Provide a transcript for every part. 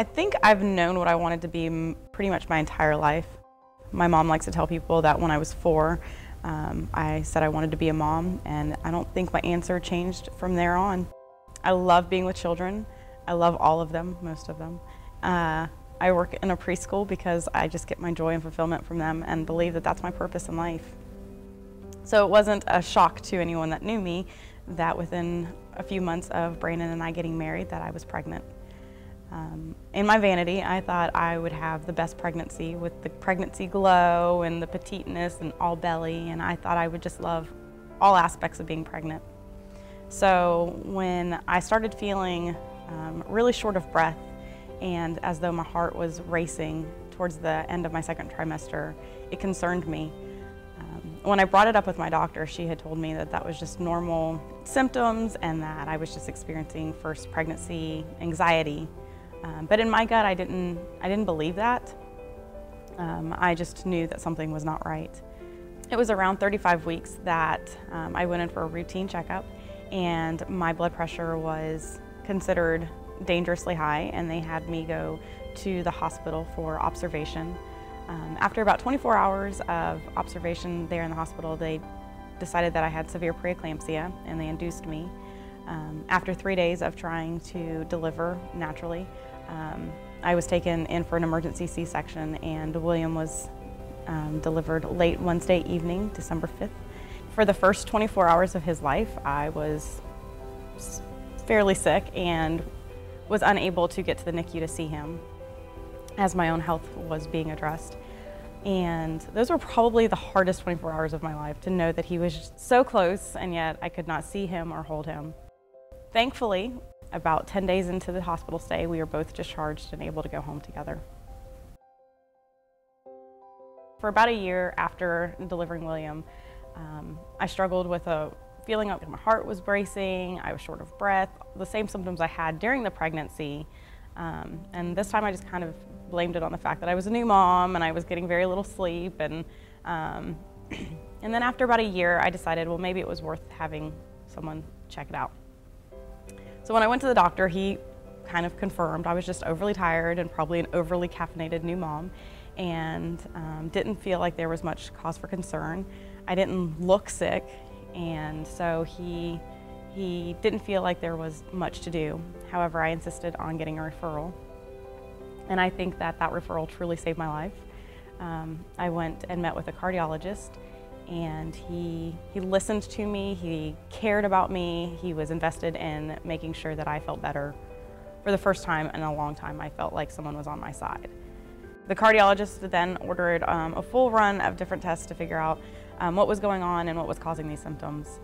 I think I've known what I wanted to be pretty much my entire life. My mom likes to tell people that when I was four, um, I said I wanted to be a mom, and I don't think my answer changed from there on. I love being with children. I love all of them, most of them. Uh, I work in a preschool because I just get my joy and fulfillment from them and believe that that's my purpose in life. So it wasn't a shock to anyone that knew me that within a few months of Brandon and I getting married that I was pregnant. Um, in my vanity, I thought I would have the best pregnancy with the pregnancy glow and the petiteness and all belly, and I thought I would just love all aspects of being pregnant. So when I started feeling um, really short of breath and as though my heart was racing towards the end of my second trimester, it concerned me. Um, when I brought it up with my doctor, she had told me that that was just normal symptoms and that I was just experiencing first pregnancy anxiety um, but in my gut, I didn't, I didn't believe that. Um, I just knew that something was not right. It was around 35 weeks that um, I went in for a routine checkup and my blood pressure was considered dangerously high and they had me go to the hospital for observation. Um, after about 24 hours of observation there in the hospital, they decided that I had severe preeclampsia and they induced me. Um, after three days of trying to deliver naturally, um, I was taken in for an emergency C-section and William was um, delivered late Wednesday evening, December 5th. For the first 24 hours of his life, I was fairly sick and was unable to get to the NICU to see him as my own health was being addressed. And those were probably the hardest 24 hours of my life to know that he was so close and yet I could not see him or hold him. Thankfully, about 10 days into the hospital stay, we were both discharged and able to go home together. For about a year after delivering William, um, I struggled with a feeling like my heart was bracing, I was short of breath, the same symptoms I had during the pregnancy. Um, and this time I just kind of blamed it on the fact that I was a new mom and I was getting very little sleep. And, um, and then after about a year, I decided, well, maybe it was worth having someone check it out. So when I went to the doctor, he kind of confirmed I was just overly tired and probably an overly caffeinated new mom and um, didn't feel like there was much cause for concern. I didn't look sick and so he, he didn't feel like there was much to do. However, I insisted on getting a referral and I think that that referral truly saved my life. Um, I went and met with a cardiologist and he, he listened to me, he cared about me, he was invested in making sure that I felt better. For the first time in a long time, I felt like someone was on my side. The cardiologist then ordered um, a full run of different tests to figure out um, what was going on and what was causing these symptoms.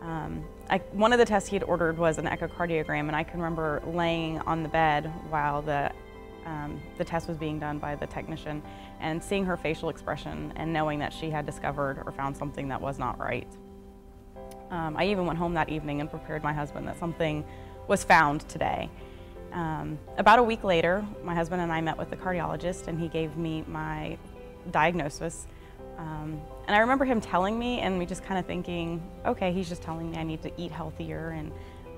Um, I, one of the tests he had ordered was an echocardiogram, and I can remember laying on the bed while the um, the test was being done by the technician and seeing her facial expression and knowing that she had discovered or found something that was not right. Um, I even went home that evening and prepared my husband that something was found today. Um, about a week later, my husband and I met with the cardiologist and he gave me my diagnosis. Um, and I remember him telling me and me just kind of thinking, okay, he's just telling me I need to eat healthier and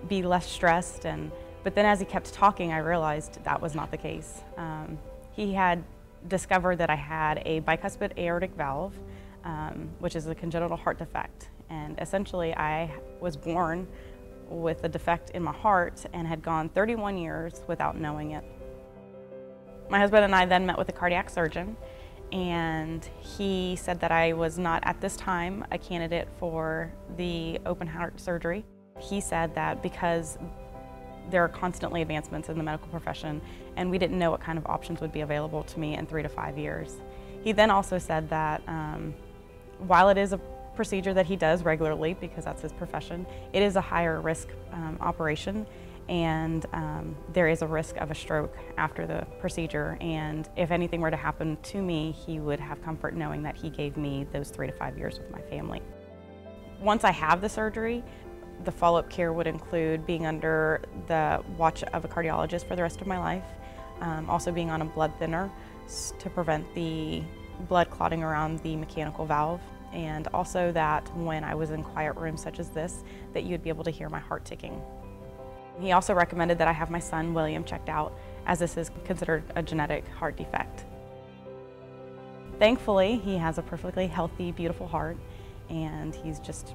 be less stressed and but then as he kept talking, I realized that was not the case. Um, he had discovered that I had a bicuspid aortic valve, um, which is a congenital heart defect. And essentially, I was born with a defect in my heart and had gone 31 years without knowing it. My husband and I then met with a cardiac surgeon, and he said that I was not at this time a candidate for the open heart surgery. He said that because there are constantly advancements in the medical profession, and we didn't know what kind of options would be available to me in three to five years. He then also said that um, while it is a procedure that he does regularly, because that's his profession, it is a higher risk um, operation, and um, there is a risk of a stroke after the procedure. And if anything were to happen to me, he would have comfort knowing that he gave me those three to five years with my family. Once I have the surgery, the follow-up care would include being under the watch of a cardiologist for the rest of my life, um, also being on a blood thinner to prevent the blood clotting around the mechanical valve, and also that when I was in quiet rooms such as this, that you'd be able to hear my heart ticking. He also recommended that I have my son William checked out as this is considered a genetic heart defect. Thankfully, he has a perfectly healthy, beautiful heart, and he's just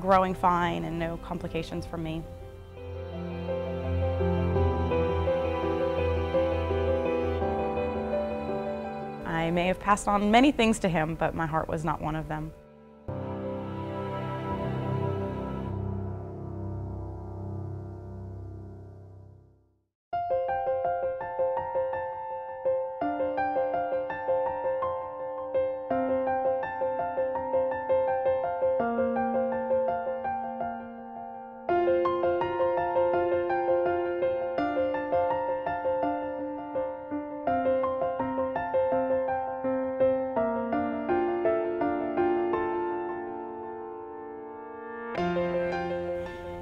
growing fine and no complications from me. I may have passed on many things to him, but my heart was not one of them.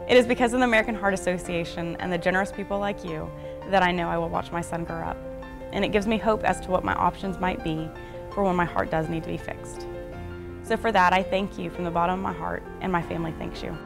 It is because of the American Heart Association and the generous people like you that I know I will watch my son grow up. And it gives me hope as to what my options might be for when my heart does need to be fixed. So for that, I thank you from the bottom of my heart, and my family thanks you.